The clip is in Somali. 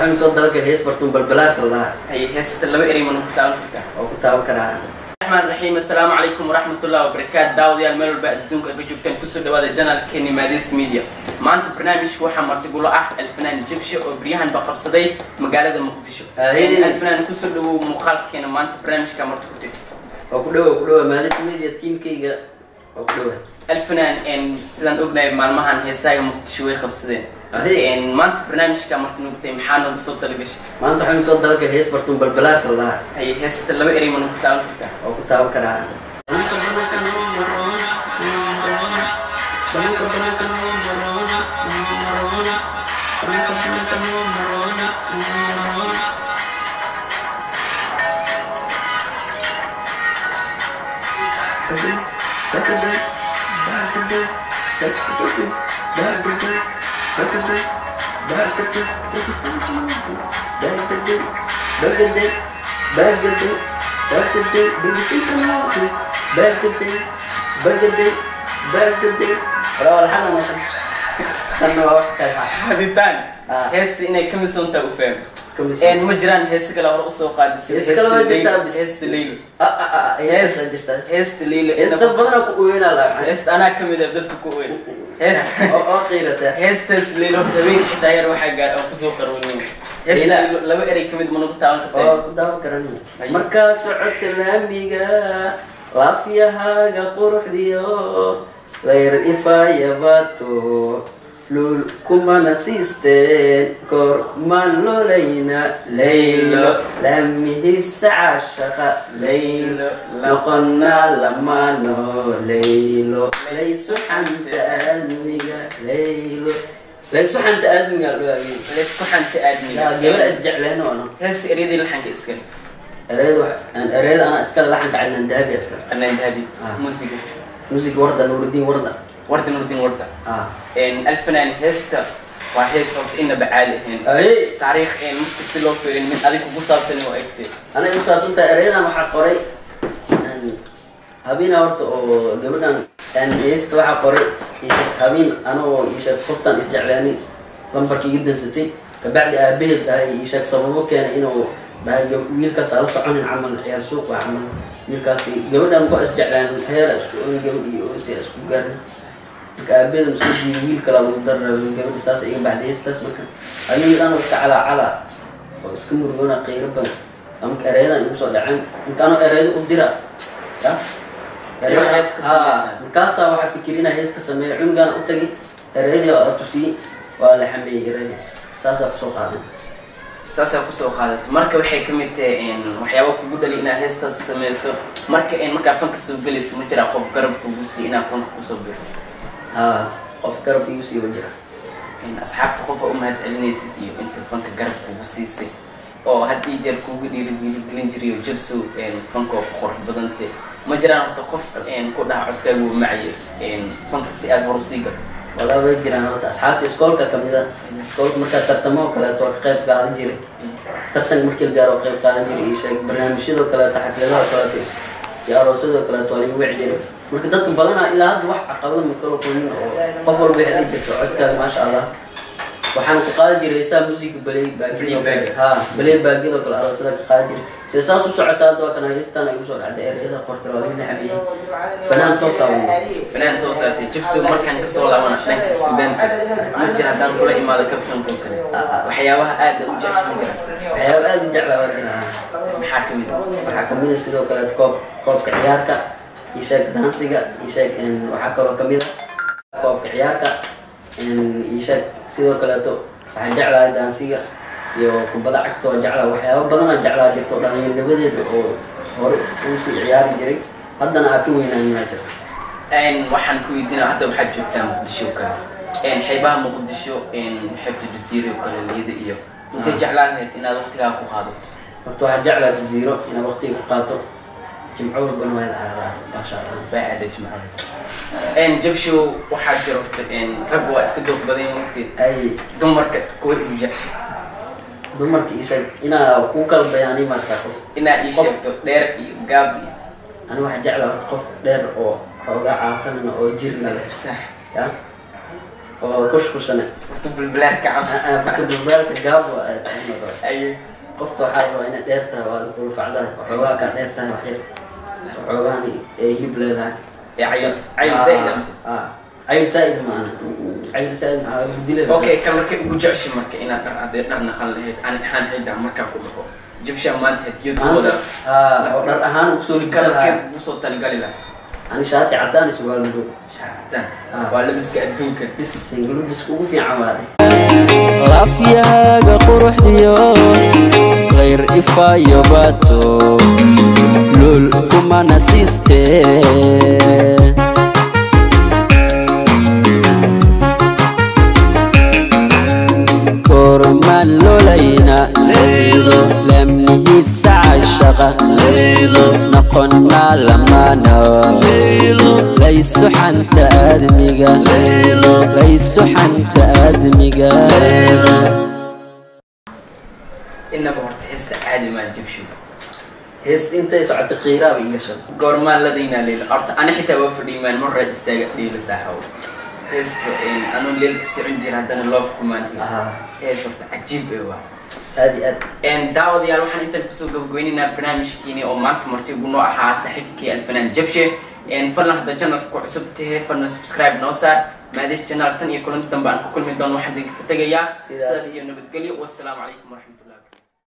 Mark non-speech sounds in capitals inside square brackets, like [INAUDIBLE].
waxaynu soo dalagala hees bartuun balbalaarka lalaha ay heesasta laba ereyman ku taaban kartaa. Oo ku taaban karaa. Raxmaan raxiim assalaamu calaykum waraxmatullahi wabarakaatu daawadayaal meel walba adduunka aga joogtaan ku soo dhawaada janalkeeni maadis media. Maanta barnaamijka waxaa martigulo ah alfanaan jibshe oo beryahan ba qabsaday magaalada muqdisho. Alfanaan ku soo dhawow muuqaalkeena maanta barnaamijka marti ku teg oo ku dhawa ku dhawa maadis media tiamkayga oo ku dhawa alfanaan sidaan ognahay maalmahan heesaaga muqdisho way qabsadeen maanta barnaamijka marti nugutay maxaa noogu soo dalagashay maanta waxaa nugusoo dalagal hees bartuun balbalaarka laa haye heesta laba erey ma nagu taaban kartaa oo ku taaban karaa Back with it, back with it, back with it. بكدب بكدب بكدب بكدب بكدب بكدب بكدب بكدب بكدب بكدب روح الحمام استنى بوقت الحمام هذه الثانية. حس إنك كم سنة وفاهم leylo hees dad badanaa ku uweynaa laa heesta anaa ka mid ah dadka ku weyn [LAUGHS] oo oo heestaas leylo habeen xitaa yar waxaa gaar ku soo qarweynin heesta Leyla. leylo laba erey ka mid ma oo kartaa ku daawan karan Ay. markaa socodka laamiga laafyahaaga quruxdiyo layr ifaayabato lul kumana siisteen kor maan loolayna laylo laamihisa caashaqa laylo noqonaa lamaano laylo laysu xanta aadmiga laylo laysu xanta aadmiga laysku xanta aadmiga. Gabar isjecleen oo dhan heesta eryadii laxanka iskale ereyada ereyada anaa iskale laxanka calinan dahabi iskale anaan dahabi Ah. muusiga music warda nuurudiin warda warda nurdin warda ah. Alfanaan heesta waa hees horta inaba caadi ahayn. Ay. Taariikh een marka si loo fiirin mid adig kugu saabsan oo egtay anay u saabsantahay ereyadan waxaa qoray habiina horta oo gabadhan heesta waxaa qoray habiin anagoo ishak qoftan isjeclaani lambarkii iga dansatay. Kabacdi aabaheed dhahay ishak sababo keenay inuu dhahay wiilkaas ala soconin camal ciyaar suuq waa camal wiilkaasi. Gabadhan ko isjeclaan heer isku gabadh iyo isku gaarin marka aabaheeda masku diiday wiil kalaa lagu dar rabay gabadhi saas iga baxday heestaas marka habiin dhan iska calaa calaa oo iska murugoona qiiro badan amka ereyadan igu soo dhaceen markaanoo ereyada u dira. Markaasaa waxaa fikir inaa hees ka sameeyo cunugaana u tagi ereyadii oo tusiyey waa la xameeyey ereyada saasaa ku soo qaadan saasaa ku soo qaadato marka waxay ka mid tahay waxyaaba kugu dhali inaad heestaas sameyso marka markaa fanka soo gelaysa ma jiraa qof garab kugu siiy inaad fanka ku soo biro haa qof garab igu siiba jira asxaabta qofa u celinaysid iyo inta fanka garab kugu siisay oo had iyo jeer kugu dhiirigelin jiray oo jabso een, fanka oo ku qurux badante ma jiraan horta qof ku dhaha macye een, fanka si aad hor u sii garto walaa way jiraan horta asxaabta iskoolka kamida iskoolka markaa tartamo oo kaleeto waa ka qayb qaadan jiray tartan markii la gaaro qayb qaadan jiray iyo sheeg barnaamijyadoo kaleeto xafladaha kaleeto iyo aroosyadoo kaleeto waa lagu wici jiray marka dadka badanaa ilaa hadda wax caqabada ma kala kulmin oo qof walba waxay dhihi jirto codkaas maasha allah waxaan ku qaadan jiray heesaa musiga baley baagidoo kale. Aroosyada ka qaadan jiray. See saas u socotaa hadda waa kana heestaan ay u soo dhacday ereyada qorta waa laga xabiyey fanaan soo saawan fanaan toosaatay jabso markaan ka soo laabana dhanka suudaanta ma jira haddaan kula imaado kaftankoo kale. Waxyaabaha aad u jecesha ma jira waxyaaba aada u jeclaa waa maxaa ka mid ah? Waxaa ka mid sidoo kale koob koobka ciyaarka iyo sheeg dansiga iyo sheeg waxaa kaloo ka mid a koobka ciyaarka iyo sheeg sidoo kaleeto waxaan jeclahay dansiga iyo kubada cagta oo jeclaa waxyaaba badanaa jeclaa jirta oo dhallinyarnimadeeda oo hore uusii ciyaari jiray. Haddana aa ka weynaaninaa jirta Een, waxaan ku weydiinaa hadda waxaad joogtaa muqdisho kale xeebaha muqdisho xeebta jasiira oo kale liida iyo. Intay jeclaan lahayd inaad waqtigaa ku qaadato? Horta waxaan jeclaa jaziiro inaad waqtiga ku qaato walbana waa caadaa maasha allah baa aada jimco Een, jabshow waxaa jira horta rag waa iska doog badan waqti ay dumarka kuwa u jecesha dumarka ii sheeg inaa kuu kala bayaaniy markaa qof inaad ii sheegto dheer iyo gaab iyo ani waxaan jeclaa horta qof dheer oo xoogaa caatanana oo jirna leh sax ya oo kushkushane horta bulbulaarka camal fata bulbaalka gaabo ay tahay ma rabo. aye qofta waxaa rabaa inay dheer tahay waa la kula facdahay waxoogaa kaa dheer tahay wax yar waxoogaani ay hilib leedahay ee cayis cayis zaid amse ah cayil saa'id maana saa'id maxaa lagu dilay okay kan markay ugu jecshi marka inaad dhar adee dhar naqan lahayd ani maxaan haydaa markaa ku dhaho jabshaa maanta hadiyad wada ah oo dhar ahaan ku soo kalarkee libsanahay ugu soo taligali laha ani shaati cadaan iyo surwaal madow Ah. waa labiska adduunka bis singlubiska ugu fiican waa laafyahaaga quruxdiyo qayr ifayo bato lul kumana siiste kormaan lolayna lamnihiisa cashaqa noqonnaa lamaana laysu xanta aadmiga laysu xanta aadmiga inaba horta heesta caadi maan jabsho heest intay socotay qiiraaba igashan goormaan ladaynaa leila horta ani xitaa waa fadhiimaan marraa istaaga dhiila saaxaw heesto anuu leelka sicin jira haddana loof kumaan ah hees horta cajiib ee waa. Aad iyo aad. Daawadayaal waxaan intaan ku soo gabageynaynaa barnaamijkiini oo maanta marti ugu noo ahaa saaxiibkii alfanaan jabshe fadlan hadda janalka ku cusub tahe fadlan subscribe noo saar. Maadish janaal tan iyo kulanti dambe aan ku kulmi doono waxaan idinka tegayaa Sidaas. sidaas iyo nabadgelyo wassalaamu calaykum waraxmatullahi